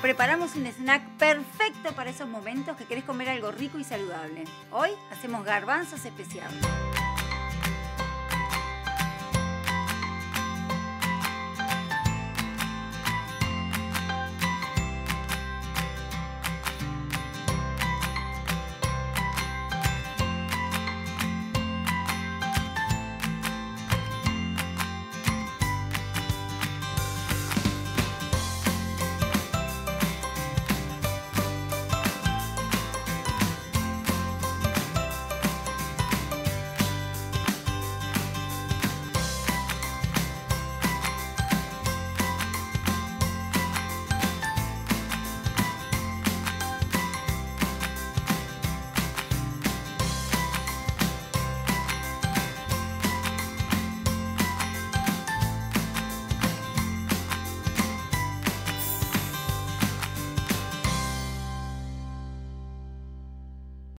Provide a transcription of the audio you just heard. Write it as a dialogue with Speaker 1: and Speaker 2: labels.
Speaker 1: Preparamos un snack perfecto para esos momentos que querés comer algo rico y saludable. Hoy hacemos garbanzos especiales.